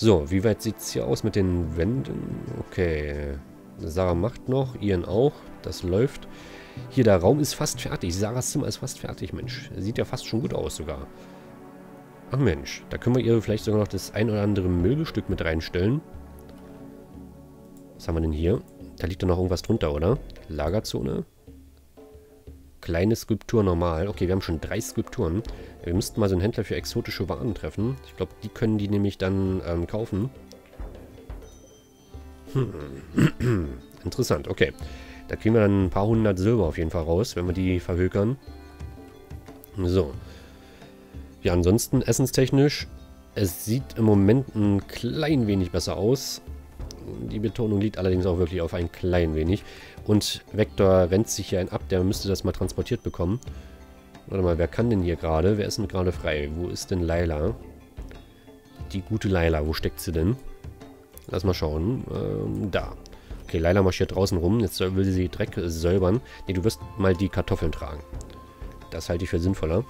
So, wie weit sieht es hier aus mit den Wänden? Okay. Sarah macht noch, Ian auch. Das läuft. Hier, der Raum ist fast fertig. Sarahs Zimmer ist fast fertig, Mensch. Sieht ja fast schon gut aus sogar. Ach Mensch, da können wir ihr vielleicht sogar noch das ein oder andere Möbelstück mit reinstellen. Was haben wir denn hier? Da liegt doch noch irgendwas drunter, oder? Lagerzone. Kleine Skulptur normal. Okay, wir haben schon drei Skulpturen. Wir müssten mal so einen Händler für exotische Waren treffen. Ich glaube, die können die nämlich dann ähm, kaufen. Hm. Interessant, okay. Da kriegen wir dann ein paar hundert Silber auf jeden Fall raus, wenn wir die verhökern. So. Ja, ansonsten essenstechnisch, es sieht im Moment ein klein wenig besser aus. Die Betonung liegt allerdings auch wirklich auf ein klein wenig. Und Vector rennt sich hier ein ab, der müsste das mal transportiert bekommen. Warte mal, wer kann denn hier gerade? Wer ist denn gerade frei? Wo ist denn Laila? Die gute Laila, wo steckt sie denn? Lass mal schauen. Ähm, da. Okay, Laila marschiert draußen rum. Jetzt will sie Dreck säubern. Ne, du wirst mal die Kartoffeln tragen. Das halte ich für sinnvoller.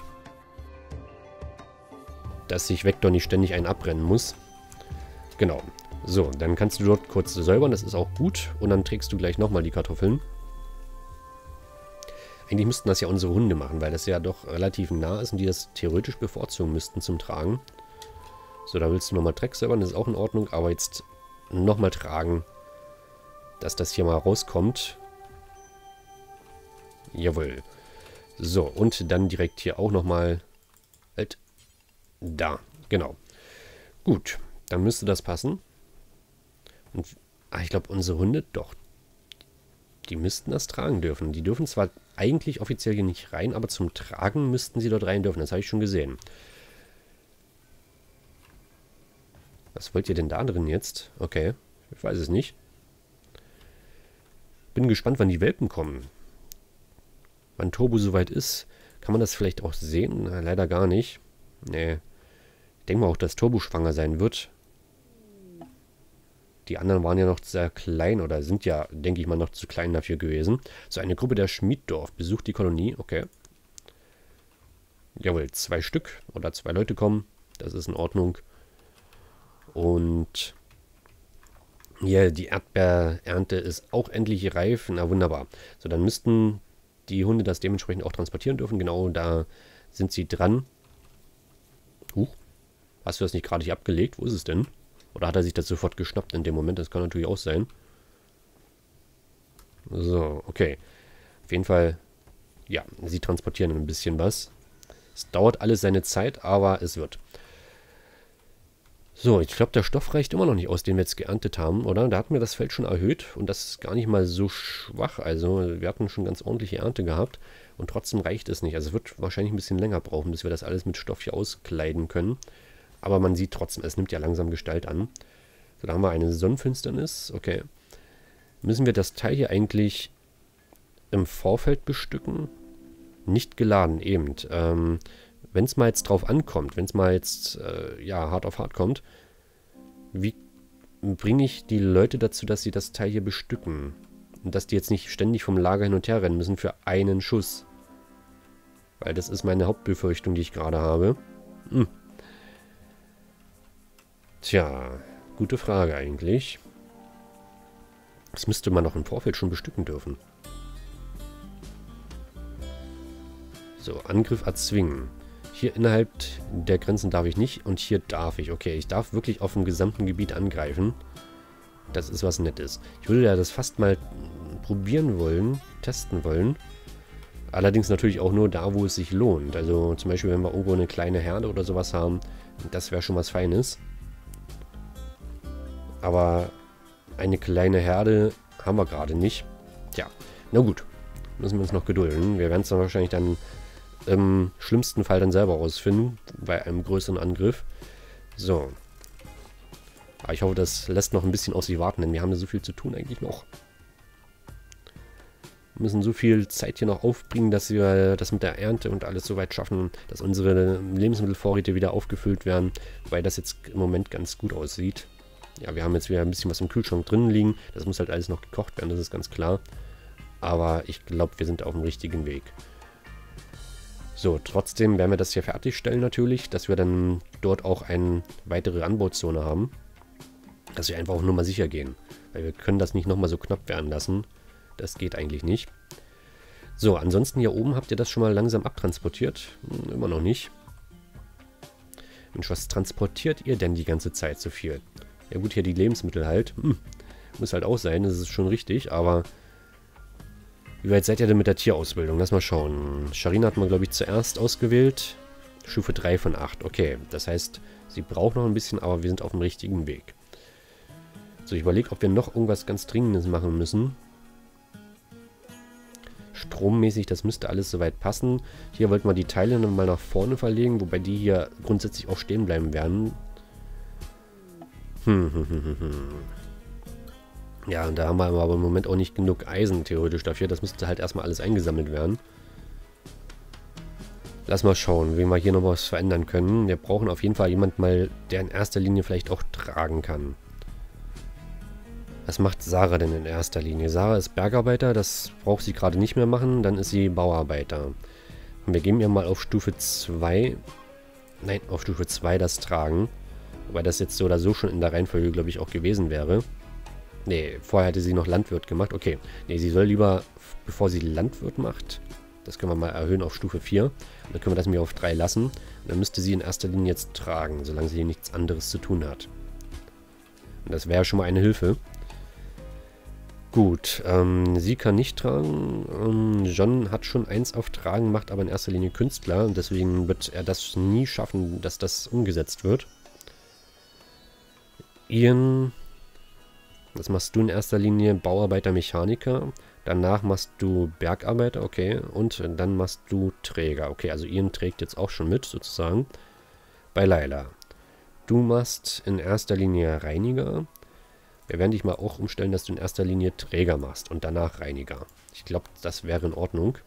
Dass sich Vector nicht ständig einen abbrennen muss. Genau. So, dann kannst du dort kurz säubern, das ist auch gut. Und dann trägst du gleich nochmal die Kartoffeln. Eigentlich müssten das ja unsere Hunde machen, weil das ja doch relativ nah ist und die das theoretisch bevorzugen müssten zum Tragen. So, da willst du nochmal Dreck säubern, das ist auch in Ordnung. Aber jetzt nochmal tragen, dass das hier mal rauskommt. Jawohl. So, und dann direkt hier auch nochmal... Halt. Da, genau. Gut, dann müsste das passen. Und, ah, ich glaube, unsere Hunde, doch. Die müssten das tragen dürfen. Die dürfen zwar eigentlich offiziell hier nicht rein, aber zum Tragen müssten sie dort rein dürfen. Das habe ich schon gesehen. Was wollt ihr denn da drin jetzt? Okay, ich weiß es nicht. Bin gespannt, wann die Welpen kommen. Wann Turbo soweit ist. Kann man das vielleicht auch sehen? Na, leider gar nicht. Nee. Ich denke mal auch, dass Turbo schwanger sein wird. Die anderen waren ja noch sehr klein oder sind ja, denke ich mal, noch zu klein dafür gewesen. So, eine Gruppe der Schmieddorf besucht die Kolonie. Okay. Jawohl, zwei Stück oder zwei Leute kommen. Das ist in Ordnung. Und hier, die Erdbeerernte ist auch endlich reif. Na wunderbar. So, dann müssten die Hunde das dementsprechend auch transportieren dürfen. Genau, da sind sie dran. Huch. Hast du das nicht gerade hier abgelegt? Wo ist es denn? Oder hat er sich das sofort geschnappt in dem Moment? Das kann natürlich auch sein. So, okay. Auf jeden Fall, ja, sie transportieren ein bisschen was. Es dauert alles seine Zeit, aber es wird. So, ich glaube, der Stoff reicht immer noch nicht aus, den wir jetzt geerntet haben, oder? Da hatten wir das Feld schon erhöht und das ist gar nicht mal so schwach. Also, wir hatten schon ganz ordentliche Ernte gehabt und trotzdem reicht es nicht. Also, es wird wahrscheinlich ein bisschen länger brauchen, bis wir das alles mit Stoff hier auskleiden können. Aber man sieht trotzdem, es nimmt ja langsam Gestalt an. So, da haben wir eine Sonnenfinsternis. Okay. Müssen wir das Teil hier eigentlich im Vorfeld bestücken? Nicht geladen, eben. Ähm, wenn es mal jetzt drauf ankommt, wenn es mal jetzt, äh, ja, hart auf hart kommt, wie bringe ich die Leute dazu, dass sie das Teil hier bestücken? Und dass die jetzt nicht ständig vom Lager hin und her rennen müssen für einen Schuss. Weil das ist meine Hauptbefürchtung, die ich gerade habe. Hm. Tja, gute Frage eigentlich. Das müsste man noch im Vorfeld schon bestücken dürfen. So, Angriff erzwingen. Hier innerhalb der Grenzen darf ich nicht und hier darf ich. Okay, ich darf wirklich auf dem gesamten Gebiet angreifen. Das ist was Nettes. Ich würde ja das fast mal probieren wollen, testen wollen. Allerdings natürlich auch nur da, wo es sich lohnt. Also zum Beispiel, wenn wir irgendwo eine kleine Herde oder sowas haben, das wäre schon was Feines. Aber eine kleine Herde haben wir gerade nicht. Tja, na gut. Müssen wir uns noch gedulden. Wir werden es dann wahrscheinlich dann im schlimmsten Fall dann selber rausfinden. Bei einem größeren Angriff. So. Aber ich hoffe, das lässt noch ein bisschen auf sich warten, denn wir haben ja so viel zu tun eigentlich noch. Wir müssen so viel Zeit hier noch aufbringen, dass wir das mit der Ernte und alles so weit schaffen, dass unsere Lebensmittelvorräte wieder aufgefüllt werden, weil das jetzt im Moment ganz gut aussieht. Ja, wir haben jetzt wieder ein bisschen was im Kühlschrank drin liegen. Das muss halt alles noch gekocht werden, das ist ganz klar. Aber ich glaube, wir sind auf dem richtigen Weg. So, trotzdem werden wir das hier fertigstellen natürlich, dass wir dann dort auch eine weitere Anbauzone haben. Dass wir einfach auch nur mal sicher gehen. Weil wir können das nicht nochmal so knapp werden lassen. Das geht eigentlich nicht. So, ansonsten hier oben habt ihr das schon mal langsam abtransportiert. Hm, immer noch nicht. Mensch, was transportiert ihr denn die ganze Zeit so viel? Ja gut, hier die Lebensmittel halt. Hm, muss halt auch sein, das ist schon richtig, aber... Wie weit seid ihr denn mit der Tierausbildung? Lass mal schauen. Sharina hat man, glaube ich, zuerst ausgewählt. Stufe 3 von 8. Okay, das heißt, sie braucht noch ein bisschen, aber wir sind auf dem richtigen Weg. So, ich überlege, ob wir noch irgendwas ganz Dringendes machen müssen. Strommäßig, das müsste alles soweit passen. Hier wollten wir die Teile mal nach vorne verlegen, wobei die hier grundsätzlich auch stehen bleiben werden. Hm, hm, hm. Ja, und da haben wir aber im Moment auch nicht genug Eisen theoretisch dafür. Das müsste halt erstmal alles eingesammelt werden. Lass mal schauen, wie wir hier noch was verändern können. Wir brauchen auf jeden Fall jemanden mal, der in erster Linie vielleicht auch tragen kann. Was macht Sarah denn in erster Linie? Sarah ist Bergarbeiter, das braucht sie gerade nicht mehr machen. Dann ist sie Bauarbeiter. Und wir geben ihr mal auf Stufe 2, nein, auf Stufe 2 das Tragen. Wobei das jetzt so oder so schon in der Reihenfolge, glaube ich, auch gewesen wäre. Nee, vorher hatte sie noch Landwirt gemacht. Okay, nee, sie soll lieber, bevor sie Landwirt macht, das können wir mal erhöhen auf Stufe 4. dann können wir das mir auf 3 lassen. Und dann müsste sie in erster Linie jetzt tragen, solange sie hier nichts anderes zu tun hat. Und das wäre schon mal eine Hilfe. Gut, ähm, sie kann nicht tragen. Ähm, John hat schon eins auf Tragen, macht aber in erster Linie Künstler. Und deswegen wird er das nie schaffen, dass das umgesetzt wird. Ian das machst du in erster Linie Bauarbeiter, Mechaniker. Danach machst du Bergarbeiter, okay. Und dann machst du Träger. Okay, also Ian trägt jetzt auch schon mit, sozusagen. Bei Laila. Du machst in erster Linie Reiniger. Wir werden dich mal auch umstellen, dass du in erster Linie Träger machst und danach Reiniger. Ich glaube, das wäre in Ordnung,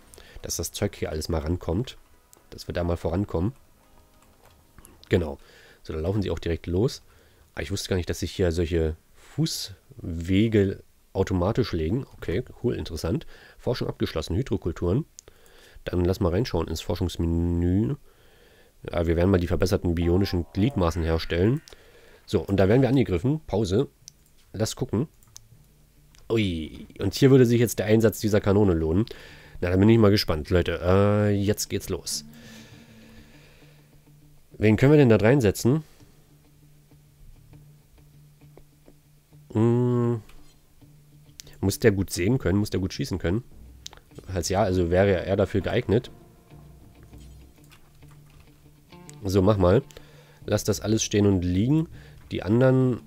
dass das Zeug hier alles mal rankommt. Dass wir da mal vorankommen. Genau. So, dann laufen sie auch direkt los. Ah, ich wusste gar nicht, dass sich hier solche Fußwege automatisch legen. Okay, cool, interessant. Forschung abgeschlossen, Hydrokulturen. Dann lass mal reinschauen ins Forschungsmenü. Ja, wir werden mal die verbesserten bionischen Gliedmaßen herstellen. So, und da werden wir angegriffen. Pause. Lass gucken. Ui, und hier würde sich jetzt der Einsatz dieser Kanone lohnen. Na, da bin ich mal gespannt, Leute. Äh, jetzt geht's los. Wen können wir denn da reinsetzen? Hm. Muss der gut sehen können? Muss der gut schießen können? Als ja, also wäre er dafür geeignet. So, mach mal. Lass das alles stehen und liegen. Die anderen...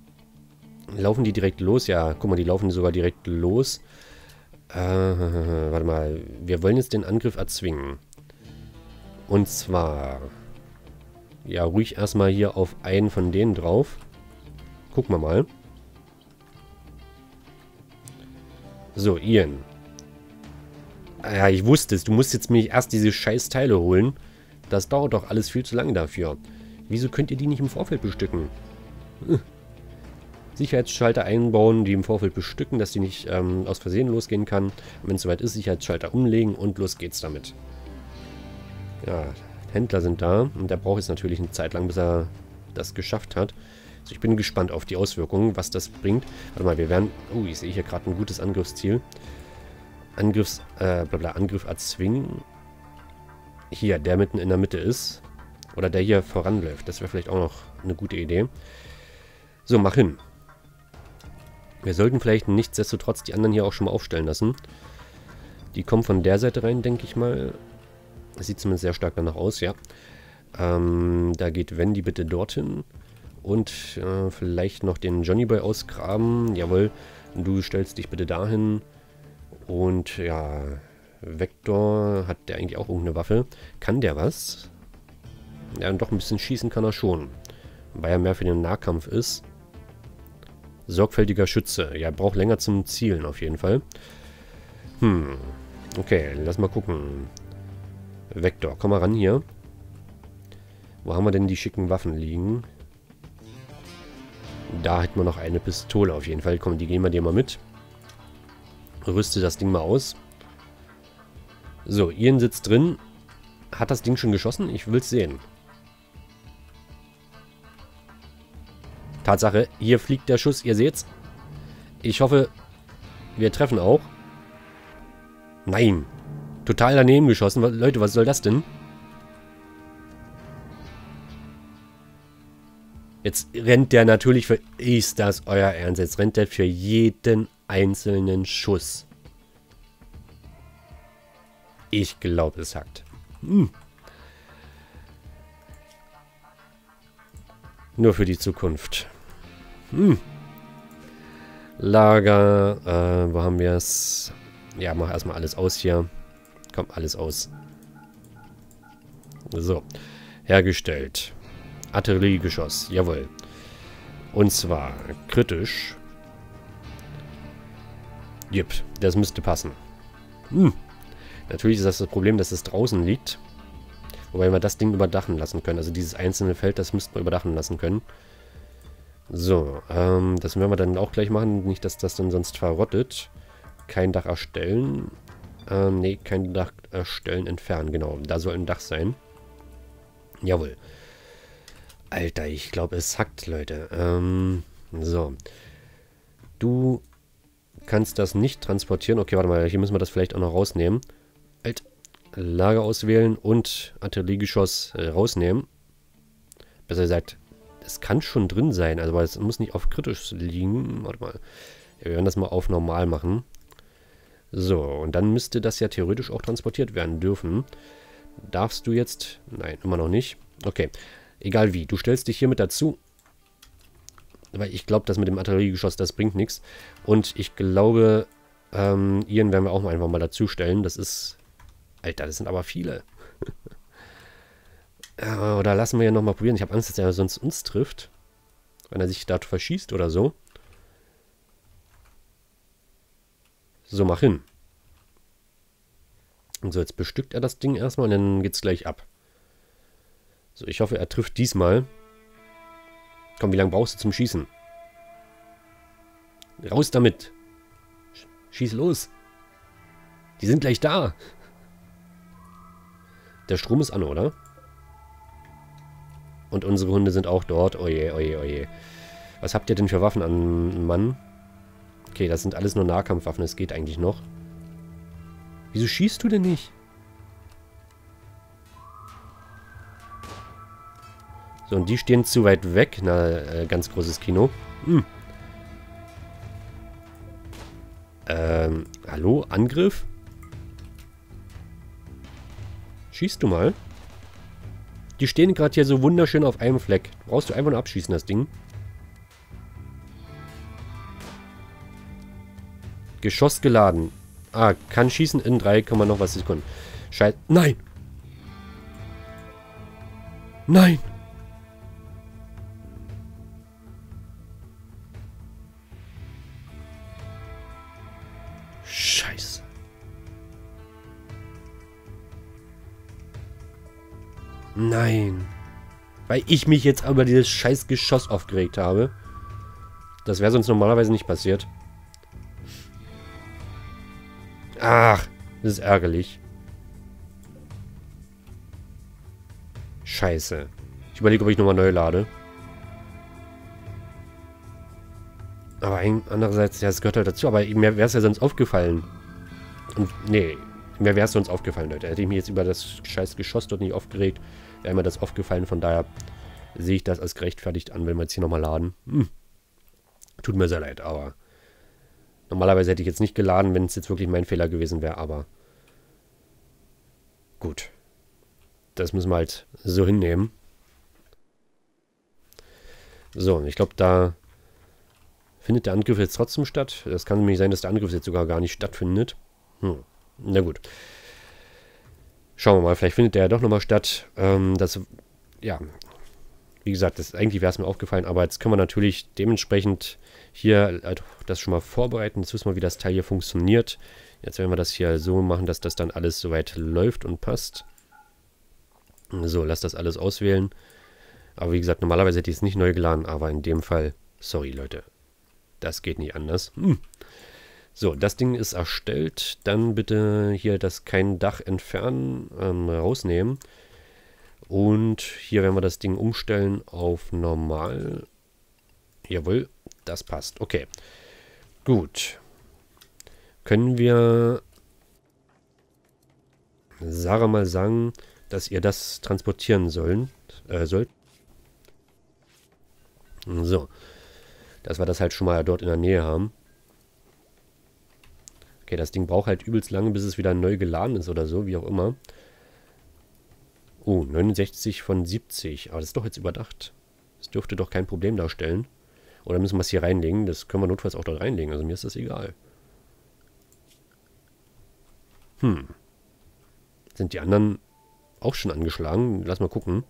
Laufen die direkt los? Ja, guck mal, die laufen sogar direkt los. Äh, warte mal. Wir wollen jetzt den Angriff erzwingen. Und zwar... Ja, ruhig erstmal hier auf einen von denen drauf. Gucken wir mal. So, Ian. Ja, ich wusste es. Du musst jetzt mich erst diese scheiß Teile holen. Das dauert doch alles viel zu lange dafür. Wieso könnt ihr die nicht im Vorfeld bestücken? Hm. Sicherheitsschalter einbauen, die im Vorfeld bestücken, dass die nicht ähm, aus Versehen losgehen kann. wenn es soweit ist, Sicherheitsschalter umlegen und los geht's damit. Ja, Händler sind da und der braucht jetzt natürlich eine Zeit lang, bis er das geschafft hat. Also ich bin gespannt auf die Auswirkungen, was das bringt. Warte mal, wir werden... Oh, ich sehe hier gerade ein gutes Angriffsziel. Angriffs... Äh, blabla, Angriff erzwingen. Hier, der mitten in der Mitte ist. Oder der hier voranläuft. Das wäre vielleicht auch noch eine gute Idee. So, mach hin. Wir sollten vielleicht nichtsdestotrotz die anderen hier auch schon mal aufstellen lassen. Die kommen von der Seite rein, denke ich mal. Das sieht zumindest sehr stark danach aus, ja. Ähm, da geht Wendy bitte dorthin. Und äh, vielleicht noch den Johnny Boy ausgraben. Jawohl, du stellst dich bitte dahin. Und ja, Vector, hat der eigentlich auch irgendeine Waffe? Kann der was? Ja, doch ein bisschen schießen kann er schon. Weil er mehr für den Nahkampf ist. Sorgfältiger Schütze. Ja, braucht länger zum Zielen auf jeden Fall. Hm. Okay, lass mal gucken. Vector, komm mal ran hier. Wo haben wir denn die schicken Waffen liegen? Da hätten wir noch eine Pistole auf jeden Fall. Komm, die gehen wir dir mal mit. Rüste das Ding mal aus. So, Ian sitzt drin. Hat das Ding schon geschossen? Ich will es sehen. Tatsache, hier fliegt der Schuss, ihr seht's. Ich hoffe, wir treffen auch. Nein. Total daneben geschossen. Leute, was soll das denn? Jetzt rennt der natürlich für... Ist das euer Ernst? Jetzt rennt der für jeden einzelnen Schuss. Ich glaube, es hackt. Hm. Nur für die Zukunft. Hm. Lager, äh, wo haben wir es? Ja, mach erstmal alles aus hier. Komm, alles aus. So. Hergestellt. Artilleriegeschoss, jawohl. Und zwar kritisch. Jep, das müsste passen. Hm. Natürlich ist das das Problem, dass es draußen liegt. Wobei wir das Ding überdachen lassen können. Also dieses einzelne Feld, das müssten wir überdachen lassen können. So, ähm, das werden wir dann auch gleich machen. Nicht, dass das dann sonst verrottet. Kein Dach erstellen. Ähm, nee, kein Dach erstellen, entfernen. Genau, da soll ein Dach sein. Jawohl. Alter, ich glaube, es hackt, Leute. Ähm, so. Du kannst das nicht transportieren. Okay, warte mal, hier müssen wir das vielleicht auch noch rausnehmen. Alt, Lager auswählen und Artilleriegeschoss äh, rausnehmen. Besser gesagt, es kann schon drin sein, also es muss nicht auf kritisch liegen. Warte mal. wir werden das mal auf normal machen. So, und dann müsste das ja theoretisch auch transportiert werden dürfen. Darfst du jetzt? Nein, immer noch nicht. Okay, egal wie. Du stellst dich hiermit dazu. Weil ich glaube, das mit dem Artilleriegeschoss, das bringt nichts. Und ich glaube, ähm, Ian werden wir auch einfach mal dazu stellen. Das ist... Alter, das sind aber viele. Oder lassen wir ja nochmal probieren. Ich habe Angst, dass er sonst uns trifft. Wenn er sich da verschießt oder so. So, mach hin. Und so, jetzt bestückt er das Ding erstmal und dann geht's gleich ab. So, ich hoffe, er trifft diesmal. Komm, wie lange brauchst du zum Schießen? Raus damit. Schieß los. Die sind gleich da. Der Strom ist an, oder? Und unsere Hunde sind auch dort. Oje, oje, oje. Was habt ihr denn für Waffen an Mann? Okay, das sind alles nur Nahkampfwaffen. Es geht eigentlich noch. Wieso schießt du denn nicht? Und die stehen zu weit weg. Na, äh, ganz großes Kino. Hm. Ähm, hallo? Angriff? Schießt du mal? Die stehen gerade hier so wunderschön auf einem Fleck. Brauchst du einfach nur abschießen, das Ding. Geschoss geladen. Ah, kann schießen in 3, noch was Sekunden. Scheiße. Nein! Nein! Nein. Weil ich mich jetzt über dieses scheiß Geschoss aufgeregt habe. Das wäre sonst normalerweise nicht passiert. Ach, das ist ärgerlich. Scheiße. Ich überlege, ob ich nochmal neu lade. Aber andererseits, ja, es gehört halt dazu. Aber mir wäre es ja sonst aufgefallen. Und, nee, mir wäre es sonst aufgefallen, Leute. Hätte ich mich jetzt über das scheiß Geschoss dort nicht aufgeregt, wäre mir das aufgefallen. Von daher sehe ich das als gerechtfertigt an, wenn wir jetzt hier nochmal laden. Hm. Tut mir sehr leid, aber normalerweise hätte ich jetzt nicht geladen, wenn es jetzt wirklich mein Fehler gewesen wäre, aber gut. Das müssen wir halt so hinnehmen. So, ich glaube, da findet der Angriff jetzt trotzdem statt. Das kann nämlich sein, dass der Angriff jetzt sogar gar nicht stattfindet. Hm. Na gut. Schauen wir mal, vielleicht findet der ja doch nochmal statt. Ähm, das, ja, wie gesagt, das, eigentlich wäre es mir aufgefallen, aber jetzt können wir natürlich dementsprechend hier äh, das schon mal vorbereiten. Jetzt wissen wir, wie das Teil hier funktioniert. Jetzt werden wir das hier so machen, dass das dann alles soweit läuft und passt. So, lass das alles auswählen. Aber wie gesagt, normalerweise hätte ich es nicht neu geladen, aber in dem Fall, sorry Leute, das geht nicht anders. Hm. So, das Ding ist erstellt. Dann bitte hier das kein Dach entfernen, ähm, rausnehmen. Und hier werden wir das Ding umstellen auf normal. Jawohl, das passt. Okay. Gut. Können wir Sarah mal sagen, dass ihr das transportieren sollen, äh, sollt? So. Dass wir das halt schon mal dort in der Nähe haben. Okay, das Ding braucht halt übelst lange, bis es wieder neu geladen ist oder so, wie auch immer. Oh, 69 von 70. Aber das ist doch jetzt überdacht. Das dürfte doch kein Problem darstellen. Oder müssen wir es hier reinlegen? Das können wir notfalls auch dort reinlegen. Also mir ist das egal. Hm. Sind die anderen auch schon angeschlagen? Lass mal gucken.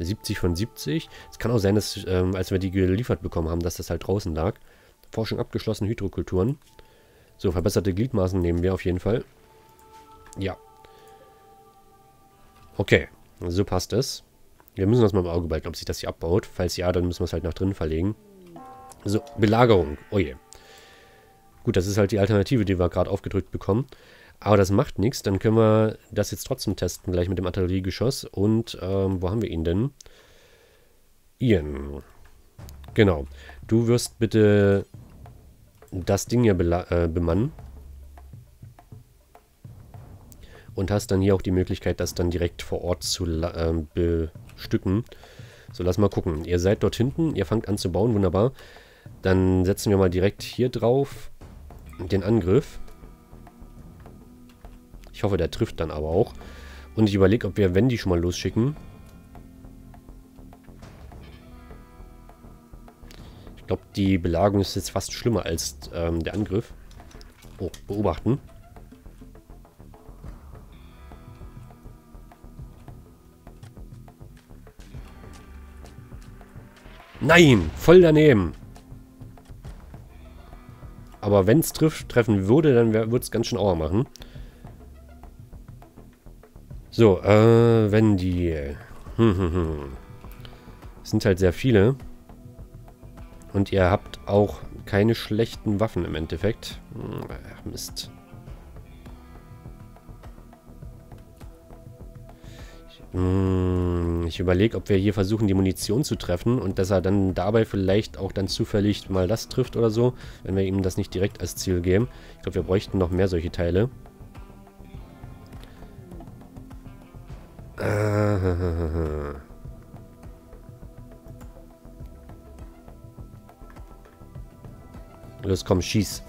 70 von 70. Es kann auch sein, dass, ähm, als wir die geliefert bekommen haben, dass das halt draußen lag. Forschung abgeschlossen, Hydrokulturen. So, verbesserte Gliedmaßen nehmen wir auf jeden Fall. Ja. Okay, so passt es. Wir müssen das mal im Auge behalten, ob sich das hier abbaut. Falls ja, dann müssen wir es halt nach drinnen verlegen. So, Belagerung. Oh je. Gut, das ist halt die Alternative, die wir gerade aufgedrückt bekommen. Aber das macht nichts. Dann können wir das jetzt trotzdem testen, gleich mit dem Artilleriegeschoss. Und, ähm, wo haben wir ihn denn? Ian. Genau. Du wirst bitte das Ding hier äh, bemannen. Und hast dann hier auch die Möglichkeit, das dann direkt vor Ort zu äh, bestücken. So, lass mal gucken. Ihr seid dort hinten, ihr fangt an zu bauen, wunderbar. Dann setzen wir mal direkt hier drauf den Angriff. Ich hoffe, der trifft dann aber auch. Und ich überlege, ob wir Wendy schon mal losschicken. Ich glaube, die Belagerung ist jetzt fast schlimmer als ähm, der Angriff. Oh, beobachten. Nein, voll daneben. Aber wenn es treffen würde, dann würde es ganz schön Auer machen. So, äh, wenn die... Hm, hm, hm. Es sind halt sehr viele. Und ihr habt auch keine schlechten Waffen im Endeffekt. Ach, Mist. Hm, ich überlege, ob wir hier versuchen, die Munition zu treffen und dass er dann dabei vielleicht auch dann zufällig mal das trifft oder so, wenn wir ihm das nicht direkt als Ziel geben. Ich glaube, wir bräuchten noch mehr solche Teile. Los, komm, schieß.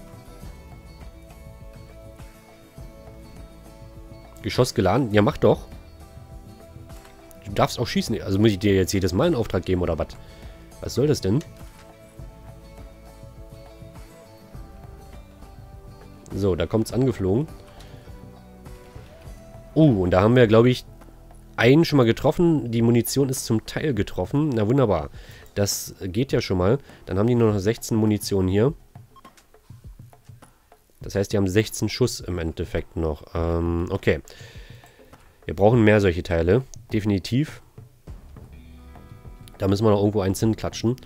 Geschoss geladen? Ja, mach doch. Du darfst auch schießen. Also muss ich dir jetzt jedes Mal einen Auftrag geben oder was? Was soll das denn? So, da kommt es angeflogen. Oh, uh, und da haben wir, glaube ich, einen schon mal getroffen. Die Munition ist zum Teil getroffen. Na wunderbar. Das geht ja schon mal. Dann haben die nur noch 16 Munition hier. Das heißt, die haben 16 Schuss im Endeffekt noch. Ähm, okay. Wir brauchen mehr solche Teile. Definitiv. Da müssen wir noch irgendwo eins hinklatschen.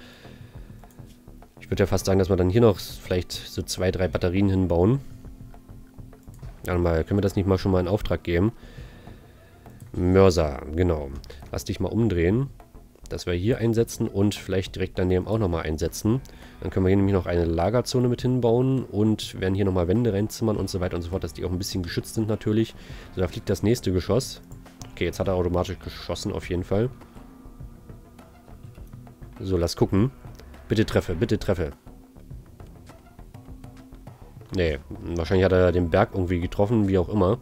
Ich würde ja fast sagen, dass wir dann hier noch vielleicht so zwei, drei Batterien hinbauen. Warte mal, können wir das nicht mal schon mal in Auftrag geben? Mörser, genau. Lass dich mal umdrehen, dass wir hier einsetzen und vielleicht direkt daneben auch nochmal einsetzen. Dann können wir hier nämlich noch eine Lagerzone mit hinbauen und werden hier nochmal Wände reinzimmern und so weiter und so fort, dass die auch ein bisschen geschützt sind natürlich. So, da fliegt das nächste Geschoss. Okay, jetzt hat er automatisch geschossen auf jeden Fall. So, lass gucken. Bitte treffe, bitte treffe. Nee, wahrscheinlich hat er den Berg irgendwie getroffen, wie auch immer.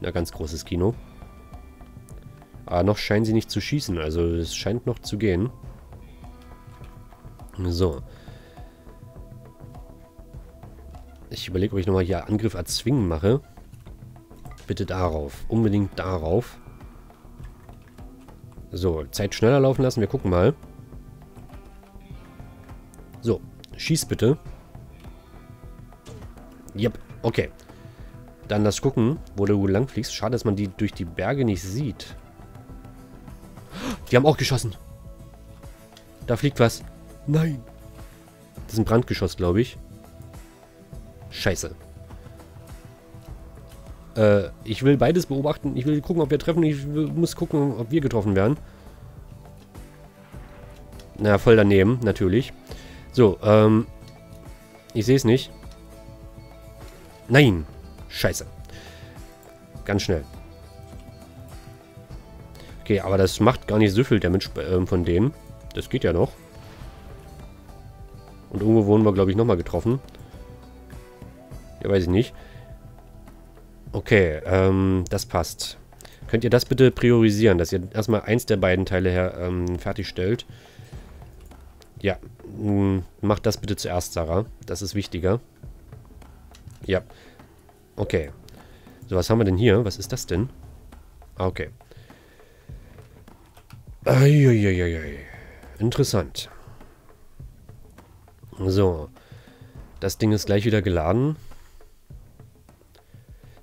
Na, ganz großes Kino. Aber noch scheinen sie nicht zu schießen, also es scheint noch zu gehen. So. Ich überlege, ob ich nochmal hier Angriff erzwingen mache. Bitte darauf. Unbedingt darauf. So, Zeit schneller laufen lassen. Wir gucken mal. So, schieß bitte. Yep, okay. Dann das gucken, wo du lang fliegst. Schade, dass man die durch die Berge nicht sieht. Die haben auch geschossen. Da fliegt was. Nein. Das ist ein Brandgeschoss, glaube ich. Scheiße. Äh, ich will beides beobachten. Ich will gucken, ob wir treffen. Ich will, muss gucken, ob wir getroffen werden. Na, voll daneben, natürlich. So, ähm... Ich sehe es nicht. Nein. Scheiße. Ganz schnell. Okay, aber das macht gar nicht so viel Damage äh, von dem. Das geht ja noch. Und irgendwo wurden wir, glaube ich, nochmal getroffen. Ja, weiß ich nicht. Okay, ähm, das passt. Könnt ihr das bitte priorisieren, dass ihr erstmal eins der beiden Teile her, ähm, fertigstellt? Ja, macht das bitte zuerst, Sarah. Das ist wichtiger. Ja. Okay. So, was haben wir denn hier? Was ist das denn? Ah, okay. Eieieiei. Interessant. So. Das Ding ist gleich wieder geladen.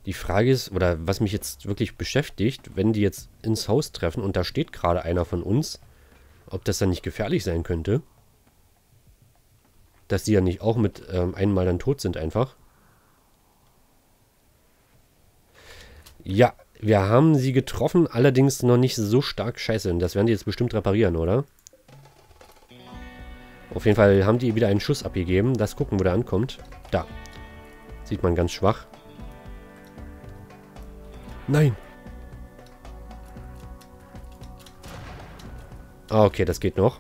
Die Frage ist, oder was mich jetzt wirklich beschäftigt, wenn die jetzt ins Haus treffen und da steht gerade einer von uns, ob das dann nicht gefährlich sein könnte. Dass die ja nicht auch mit ähm, einmal dann tot sind einfach. Ja, wir haben sie getroffen, allerdings noch nicht so stark scheiße. Das werden die jetzt bestimmt reparieren, oder? Auf jeden Fall haben die wieder einen Schuss abgegeben. Das gucken, wo der ankommt. Da. Sieht man ganz schwach. Nein. Ah, okay, das geht noch.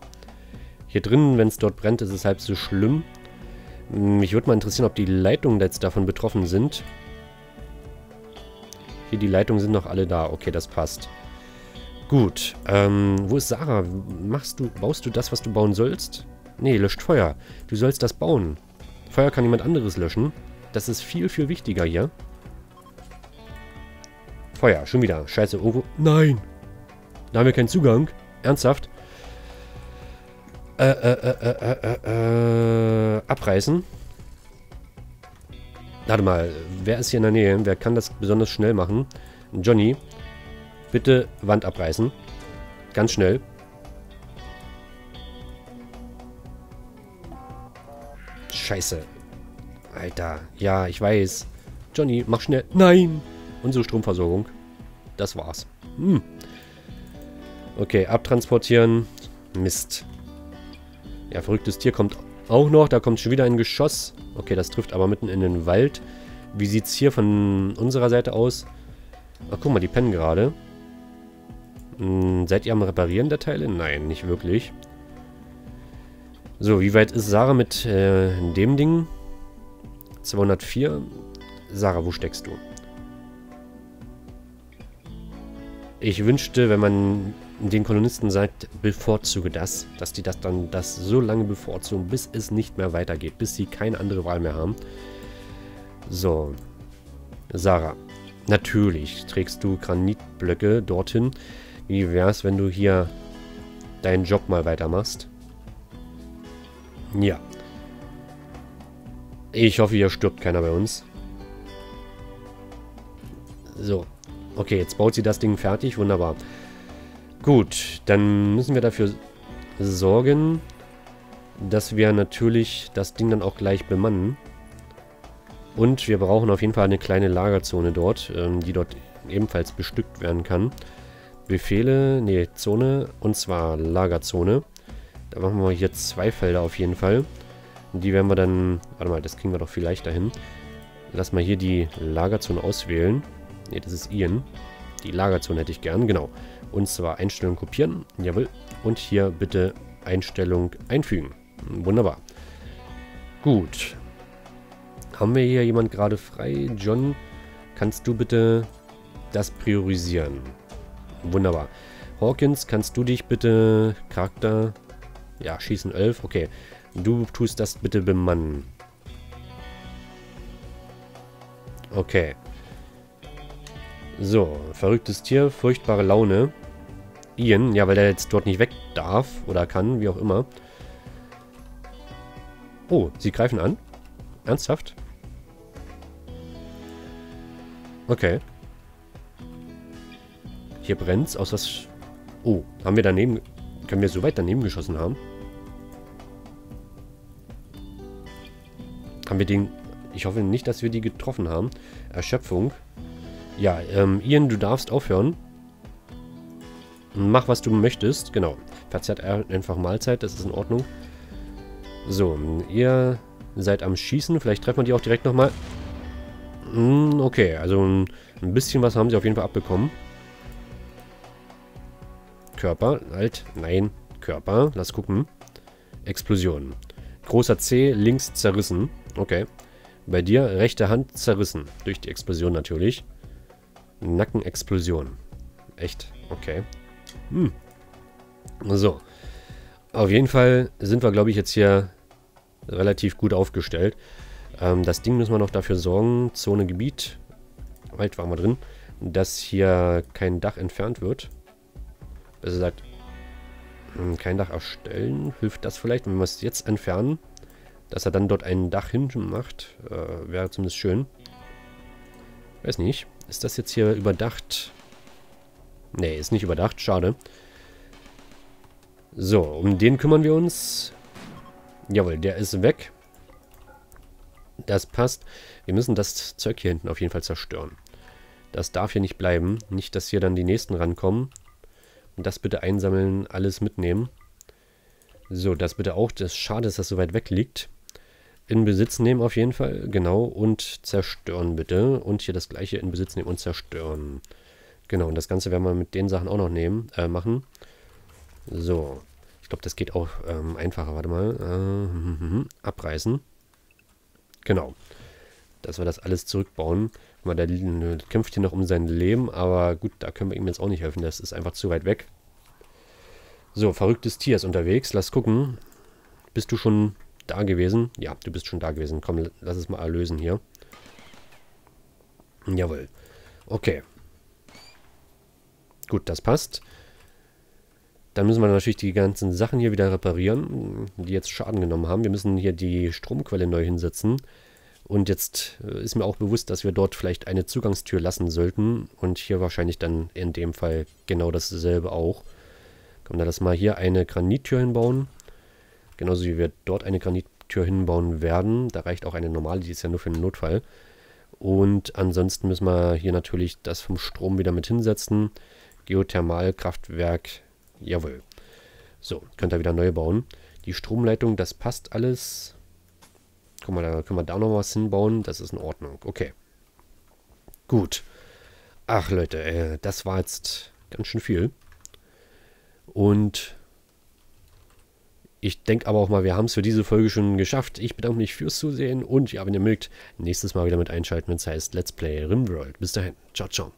Hier drin, wenn es dort brennt, ist es halb so schlimm. Mich würde mal interessieren, ob die Leitungen jetzt davon betroffen sind. Hier, die Leitungen sind noch alle da. Okay, das passt. Gut. Ähm, wo ist Sarah? Machst du, baust du das, was du bauen sollst? Nee, löscht Feuer. Du sollst das bauen. Feuer kann jemand anderes löschen. Das ist viel, viel wichtiger hier. Feuer, schon wieder. Scheiße, irgendwo... Nein! Da haben wir keinen Zugang. Ernsthaft? Äh, äh, äh, äh, äh, äh, abreißen. Warte mal, wer ist hier in der Nähe? Wer kann das besonders schnell machen? Johnny, bitte Wand abreißen. Ganz schnell. Scheiße. Alter, ja, ich weiß. Johnny, mach schnell. Nein! Unsere Stromversorgung. Das war's. Hm. Okay, abtransportieren. Mist. Ja, verrücktes Tier kommt auch noch. Da kommt schon wieder ein Geschoss. Okay, das trifft aber mitten in den Wald. Wie sieht es hier von unserer Seite aus? Ach, guck mal, die pennen gerade. Hm, seid ihr am Reparieren der Teile? Nein, nicht wirklich. So, wie weit ist Sarah mit äh, dem Ding? 204. Sarah, wo steckst du? Ich wünschte, wenn man den Kolonisten sagt, bevorzuge das, dass die das dann das so lange bevorzugen, bis es nicht mehr weitergeht, bis sie keine andere Wahl mehr haben. So. Sarah. Natürlich trägst du Granitblöcke dorthin. Wie wär's, wenn du hier deinen Job mal weitermachst? Ja. Ich hoffe, hier stirbt keiner bei uns. So. Okay, jetzt baut sie das Ding fertig. Wunderbar. Gut, dann müssen wir dafür sorgen, dass wir natürlich das Ding dann auch gleich bemannen. Und wir brauchen auf jeden Fall eine kleine Lagerzone dort, ähm, die dort ebenfalls bestückt werden kann. Befehle, nee, Zone, und zwar Lagerzone. Da machen wir hier zwei Felder auf jeden Fall. Die werden wir dann, warte mal, das kriegen wir doch viel leichter hin. Lass mal hier die Lagerzone auswählen. Ne, das ist Ian. Die Lagerzone hätte ich gern, genau. Und zwar Einstellung kopieren. Jawohl. Und hier bitte Einstellung einfügen. Wunderbar. Gut. Haben wir hier jemand gerade frei? John, kannst du bitte das priorisieren? Wunderbar. Hawkins, kannst du dich bitte Charakter... Ja, schießen 11. Okay. Du tust das bitte bemannen. Okay. So, verrücktes Tier, furchtbare Laune. Ian, ja, weil der jetzt dort nicht weg darf oder kann, wie auch immer. Oh, sie greifen an? Ernsthaft? Okay. Hier brennt's. Aus was... Oh, haben wir daneben... Können wir so weit daneben geschossen haben? Haben wir den... Ich hoffe nicht, dass wir die getroffen haben. Erschöpfung. Ja, ähm, Ian, du darfst aufhören. Mach, was du möchtest. Genau. verzerrt einfach Mahlzeit, das ist in Ordnung. So, ihr seid am Schießen. Vielleicht treffen wir die auch direkt nochmal. Hm, okay, also ein, ein bisschen was haben sie auf jeden Fall abbekommen. Körper, halt, nein, Körper, lass gucken. Explosion. Großer C, links zerrissen. Okay. Bei dir rechte Hand zerrissen. Durch die Explosion natürlich. Nackenexplosion. Echt? Okay. Hm. So. Auf jeden Fall sind wir, glaube ich, jetzt hier relativ gut aufgestellt. Ähm, das Ding müssen wir noch dafür sorgen, Zone Gebiet, Wald waren wir drin, dass hier kein Dach entfernt wird. Besser gesagt, hm, kein Dach erstellen. Hilft das vielleicht, wenn wir es jetzt entfernen? Dass er dann dort ein Dach hinten macht. Äh, wäre zumindest schön. Weiß nicht. Ist das jetzt hier überdacht? Nee, ist nicht überdacht. Schade. So, um den kümmern wir uns. Jawohl, der ist weg. Das passt. Wir müssen das Zeug hier hinten auf jeden Fall zerstören. Das darf hier nicht bleiben. Nicht, dass hier dann die nächsten rankommen. Und das bitte einsammeln, alles mitnehmen. So, das bitte auch. Das ist schade, dass das so weit weg liegt. In Besitz nehmen auf jeden Fall, genau. Und zerstören bitte. Und hier das gleiche in Besitz nehmen und zerstören. Genau, und das Ganze werden wir mit den Sachen auch noch nehmen, äh, machen. So, glaube, das geht auch ähm, einfacher. Warte mal. Äh, hm, hm, hm, abreißen. Genau. Dass wir das alles zurückbauen. Mal, der kämpft hier noch um sein Leben, aber gut, da können wir ihm jetzt auch nicht helfen. Das ist einfach zu weit weg. So, verrücktes Tier ist unterwegs. Lass gucken. Bist du schon da gewesen? Ja, du bist schon da gewesen. Komm, lass es mal erlösen hier. Jawohl. Okay. Gut, das passt. Dann müssen wir natürlich die ganzen Sachen hier wieder reparieren, die jetzt Schaden genommen haben. Wir müssen hier die Stromquelle neu hinsetzen. Und jetzt äh, ist mir auch bewusst, dass wir dort vielleicht eine Zugangstür lassen sollten. Und hier wahrscheinlich dann in dem Fall genau dasselbe auch. Können wir das mal hier eine Granittür hinbauen. Genauso wie wir dort eine Granittür hinbauen werden. Da reicht auch eine normale, die ist ja nur für den Notfall. Und ansonsten müssen wir hier natürlich das vom Strom wieder mit hinsetzen. Geothermalkraftwerk Jawohl. So, könnt ihr wieder neu bauen. Die Stromleitung, das passt alles. Guck mal, da können wir da noch was hinbauen. Das ist in Ordnung. Okay. Gut. Ach, Leute, äh, das war jetzt ganz schön viel. Und ich denke aber auch mal, wir haben es für diese Folge schon geschafft. Ich bedanke mich fürs Zusehen und ja, wenn ihr mögt, nächstes Mal wieder mit einschalten, wenn es heißt Let's Play Rimworld. Bis dahin. Ciao, ciao.